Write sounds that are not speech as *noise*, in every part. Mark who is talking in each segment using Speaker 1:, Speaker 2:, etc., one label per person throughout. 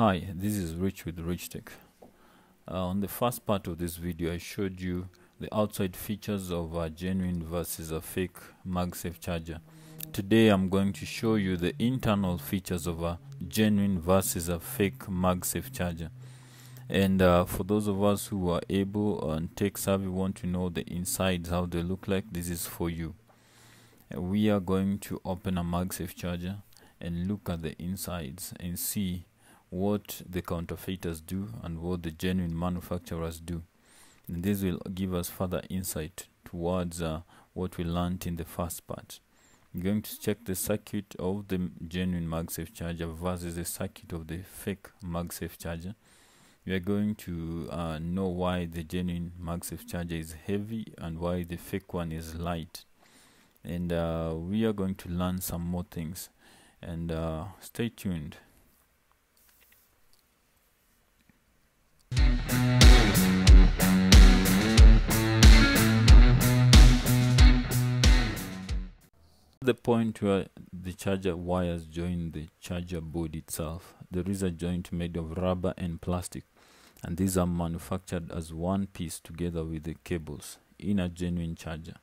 Speaker 1: Hi, this is Rich with Reach Tech. Uh, on the first part of this video, I showed you the outside features of a genuine versus a fake MagSafe charger. Today, I'm going to show you the internal features of a genuine versus a fake MagSafe charger. And uh, for those of us who are able and tech savvy want to know the insides, how they look like, this is for you. We are going to open a MagSafe charger and look at the insides and see what the counterfeiters do and what the genuine manufacturers do. And this will give us further insight towards uh, what we learned in the first part. I'm going to check the circuit of the genuine MagSafe charger versus the circuit of the fake MagSafe charger. We are going to uh, know why the genuine MagSafe charger is heavy and why the fake one is light. And uh, we are going to learn some more things. And uh, stay tuned. The point where the charger wires join the charger board itself. There is a joint made of rubber and plastic, and these are manufactured as one piece together with the cables in a genuine charger.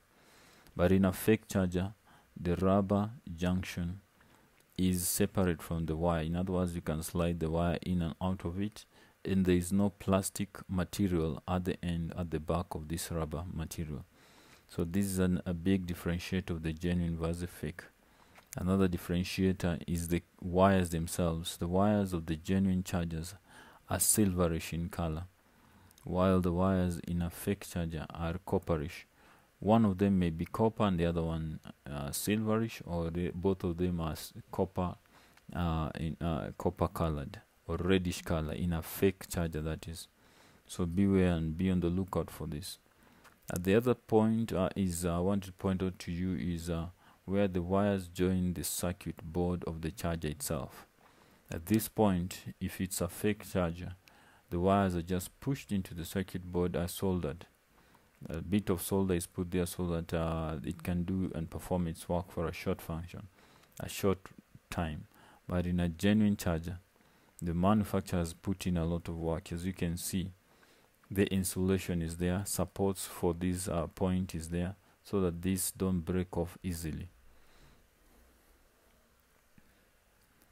Speaker 1: But in a fake charger, the rubber junction is separate from the wire. In other words, you can slide the wire in and out of it, and there is no plastic material at the end, at the back of this rubber material. So this is an, a big differentiator of the genuine versus fake. Another differentiator is the wires themselves. The wires of the genuine chargers are silverish in color, while the wires in a fake charger are copperish. One of them may be copper and the other one uh, silverish, or both of them are copper, uh, in uh, copper colored or reddish color in a fake charger. That is. So beware and be on the lookout for this. Uh, the other point uh, is uh, I want to point out to you is where the wires join the circuit board of the charger itself. At this point, if it's a fake charger, the wires are just pushed into the circuit board as soldered. A bit of solder is put there so that uh, it can do and perform its work for a short function, a short time. But in a genuine charger, the manufacturer has put in a lot of work. As you can see, the insulation is there supports for this uh, point is there so that these don't break off easily.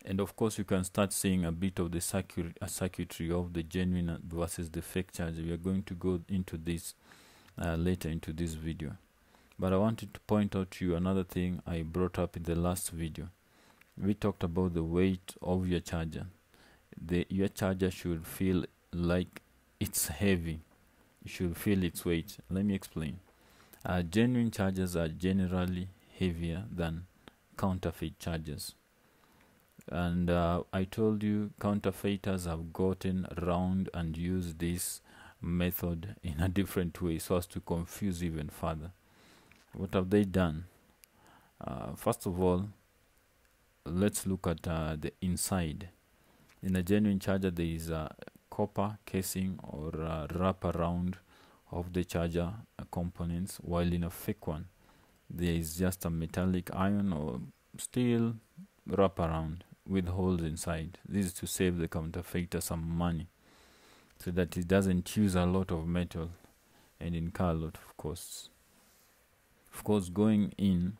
Speaker 1: And of course you can start seeing a bit of the circuit, uh, circuitry of the genuine versus the fake charger we are going to go into this uh, later into this video. But I wanted to point out to you another thing I brought up in the last video. We talked about the weight of your charger. The your charger should feel like it's heavy. You should feel its weight. Let me explain. Uh, genuine charges are generally heavier than counterfeit charges. and uh, I told you counterfeiters have gotten around and used this method in a different way so as to confuse even further. What have they done? Uh, first of all let's look at uh, the inside. In a genuine charger there is a copper casing or uh, wrap around of the charger components while in a fake one. There is just a metallic iron or steel wrap around with holes inside. This is to save the counterfeiter some money so that it doesn't use a lot of metal and incur a lot of costs. Of course going in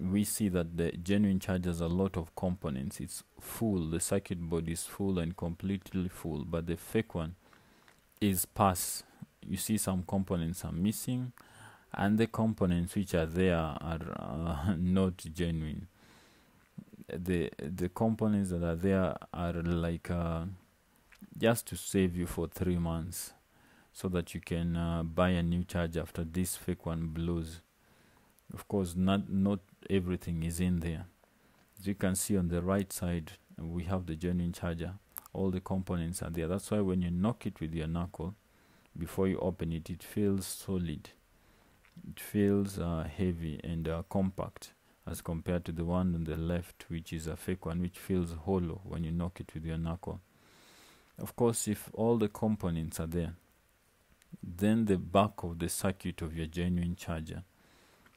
Speaker 1: we see that the genuine charges a lot of components. It's full. The circuit board is full and completely full but the fake one is pass you see some components are missing and the components which are there are uh, *laughs* not genuine. The the components that are there are like uh, just to save you for three months so that you can uh, buy a new charger after this fake one blows. Of course not not everything is in there. As you can see on the right side we have the genuine charger. All the components are there. That's why when you knock it with your knuckle before you open it it feels solid. It feels uh, heavy and uh, compact as compared to the one on the left which is a fake one which feels hollow when you knock it with your knuckle. Of course if all the components are there then the back of the circuit of your genuine charger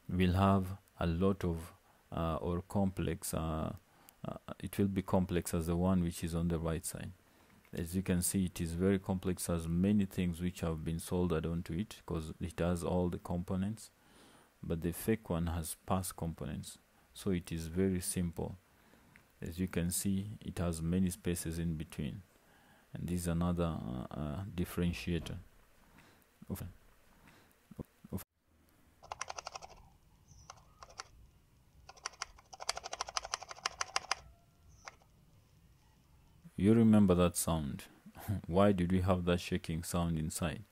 Speaker 1: will have a lot of uh, or complex uh, uh, it will be complex as the one which is on the right side. As you can see it is very complex as many things which have been soldered onto it because it has all the components but the fake one has pass components. So it is very simple. As you can see it has many spaces in between. And this is another uh, uh, differentiator You remember that sound. *laughs* Why did we have that shaking sound inside?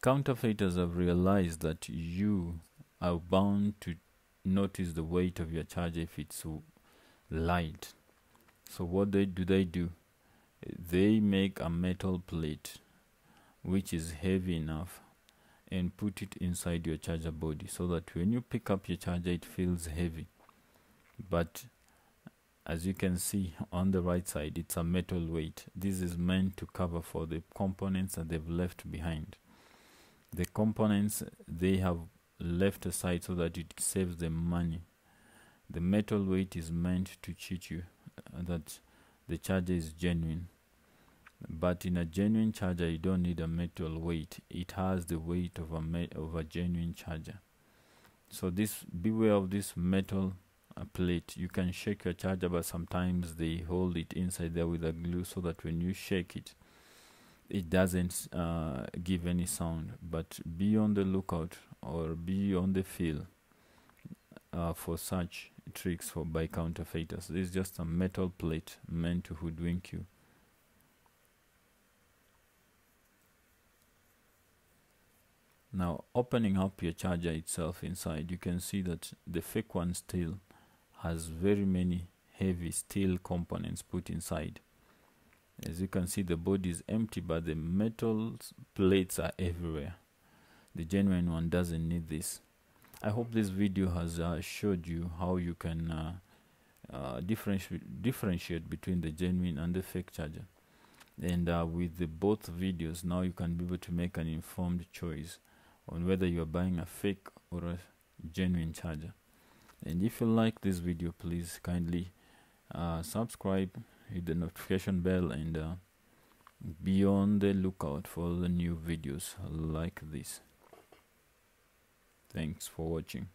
Speaker 1: Counterfeiters have realized that you are bound to notice the weight of your charger if it's light. So what they do they do? They make a metal plate which is heavy enough and put it inside your charger body so that when you pick up your charger it feels heavy. But as you can see on the right side it's a metal weight. This is meant to cover for the components that they've left behind. The components they have left aside so that it saves them money. The metal weight is meant to cheat you uh, that the charger is genuine. But in a genuine charger you don't need a metal weight. It has the weight of a of a genuine charger. So this beware of this metal a plate. You can shake your charger but sometimes they hold it inside there with a glue so that when you shake it it doesn't uh, give any sound. But be on the lookout or be on the feel uh, for such tricks for by counterfeiters. This is just a metal plate meant to hoodwink you. Now opening up your charger itself inside you can see that the fake one still has very many heavy steel components put inside. As you can see the body is empty but the metal plates are everywhere. The genuine one doesn't need this. I hope this video has uh, showed you how you can uh, uh, differentiate differentiate between the genuine and the fake charger. And uh, with the both videos now you can be able to make an informed choice on whether you are buying a fake or a genuine charger and if you like this video please kindly uh, subscribe hit the notification bell and uh, be on the lookout for the new videos like this. Thanks for watching